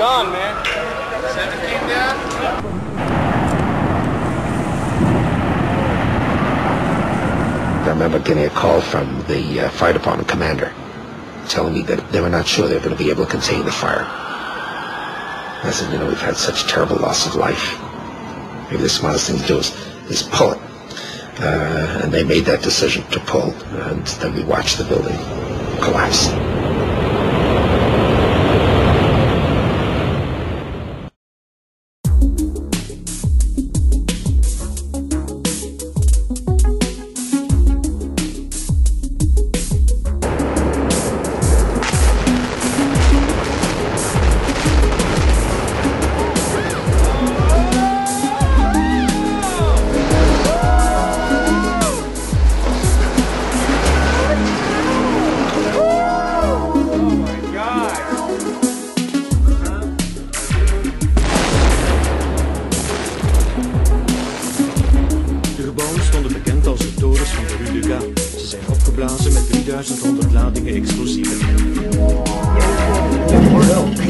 gone, man. 17 down? I remember getting a call from the uh, fire department commander telling me that they were not sure they were going to be able to contain the fire. I said, you know, we've had such terrible loss of life. Maybe the smartest thing to do is, is pull it. Uh, and they made that decision to pull, and then we watched the building collapse.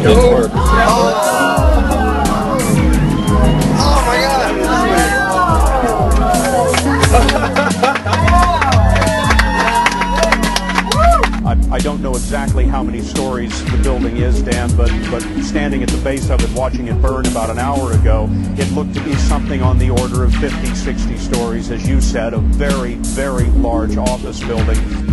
Oh, I, I don't know exactly how many stories the building is, Dan, but, but standing at the base of it, watching it burn about an hour ago, it looked to be something on the order of 50, 60 stories, as you said, a very, very large office building.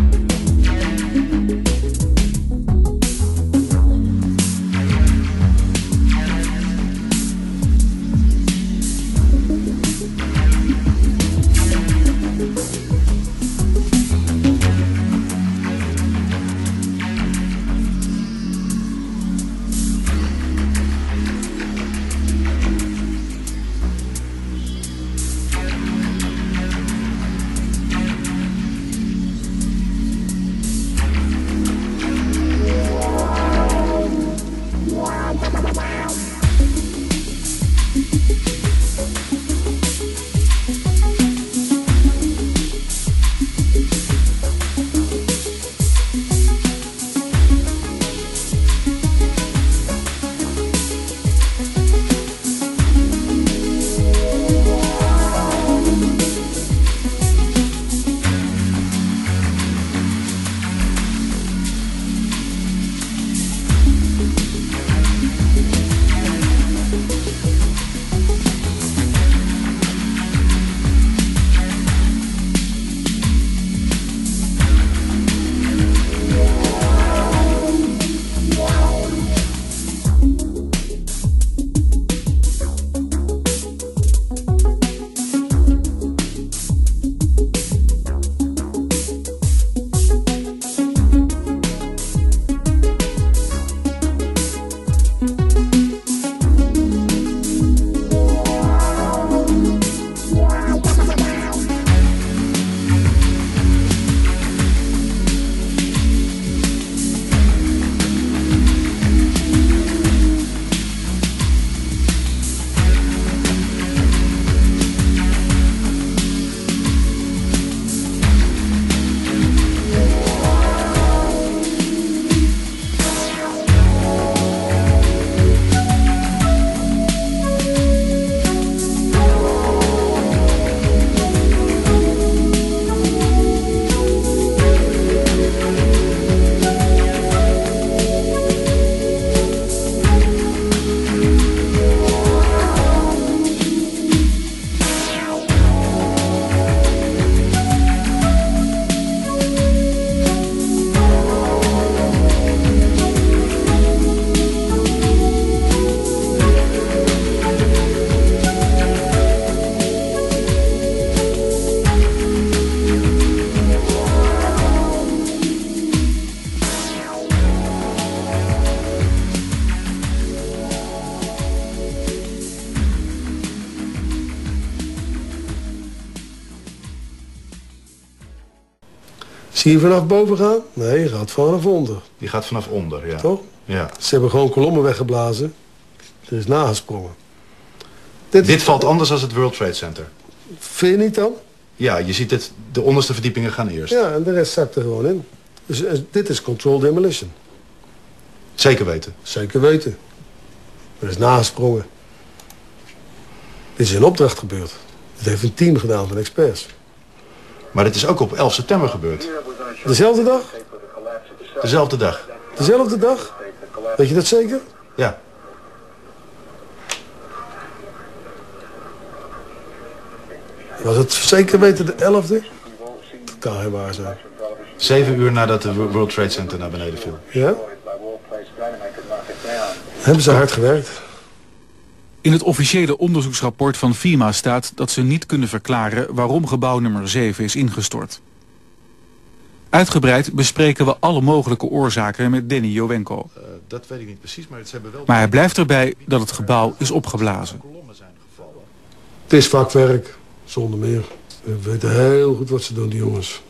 Zie je vanaf boven gaan? Nee, je gaat vanaf onder. Die gaat vanaf onder, ja. Toch? Ja. Ze hebben gewoon kolommen weggeblazen. Er is nagesprongen. Dit valt anders dan het World Trade Center. Vind je niet dan? Ja, je ziet het, de onderste verdiepingen gaan eerst. Ja, en de rest zakt er gewoon in. Dus eh, dit is controlled demolition. Zeker weten. Zeker weten. Er is nagesprongen. Dit is in opdracht gebeurd. Dit heeft een team gedaan van experts. Maar dit is ook op 11 september gebeurd. Dezelfde dag? Dezelfde dag. Dezelfde dag? Weet je dat zeker? Ja. Was het zeker weten de 11e? Dat kan geen waar zijn. Zeven uur nadat de World Trade Center naar beneden viel. Ja? Hebben ze hard gewerkt. In het officiële onderzoeksrapport van FEMA staat dat ze niet kunnen verklaren waarom gebouw nummer 7 is ingestort. Uitgebreid bespreken we alle mogelijke oorzaken met Danny Jowenko. Uh, dat weet ik niet precies, maar ze hebben wel... Maar hij blijft erbij dat het gebouw is opgeblazen. Het is vakwerk, zonder meer. We weten heel goed wat ze doen, die jongens.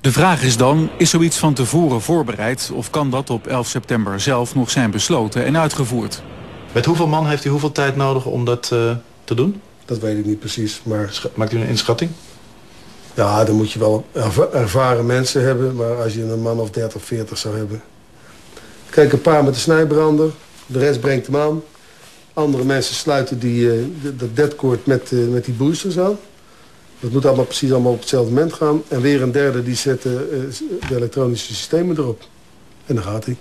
De vraag is dan, is zoiets van tevoren voorbereid... of kan dat op 11 september zelf nog zijn besloten en uitgevoerd? Met hoeveel man heeft u hoeveel tijd nodig om dat uh, te doen? Dat weet ik niet precies, maar... Maakt u een inschatting? Ja, dan moet je wel ervaren mensen hebben. Maar als je een man of 30, 40 zou hebben... Kijk, een paar met de snijbrander. De rest brengt hem aan. Andere mensen sluiten die, uh, dat deadcord met, uh, met die boosters aan. Dat moet allemaal precies allemaal op hetzelfde moment gaan. En weer een derde die zet uh, de elektronische systemen erop. En dan gaat hij.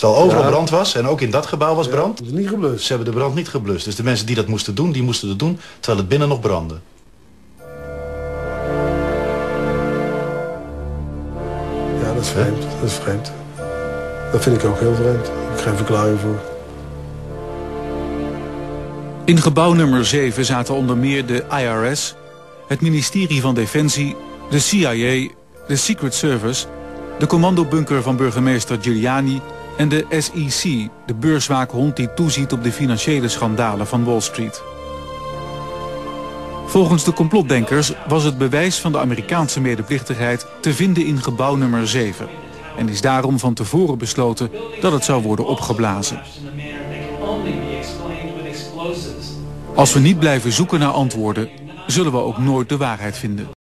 Terwijl overal ja. brand was en ook in dat gebouw was ja, brand. Dat is niet geblust. Ze hebben de brand niet geblust. Dus de mensen die dat moesten doen, die moesten het doen terwijl het binnen nog brandde. Ja, dat is vreemd. Dat is vreemd. Dat vind ik ook heel vreemd. Daar heb ik geen verklaring voor. In gebouw nummer 7 zaten onder meer de IRS, het ministerie van Defensie, de CIA, de Secret Service, de commandobunker van burgemeester Giuliani en de SEC, de beurswaakhond die toeziet op de financiële schandalen van Wall Street. Volgens de complotdenkers was het bewijs van de Amerikaanse medeplichtigheid te vinden in gebouw nummer 7 en is daarom van tevoren besloten dat het zou worden opgeblazen. Als we niet blijven zoeken naar antwoorden, zullen we ook nooit de waarheid vinden.